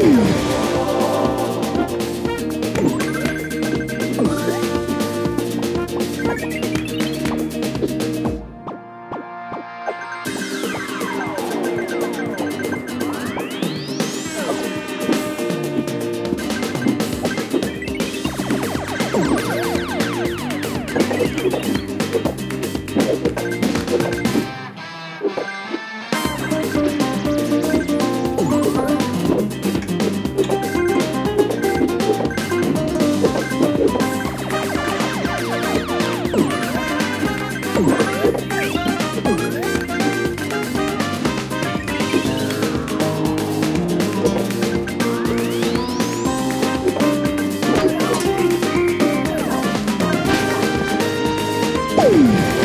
Woo! Woo!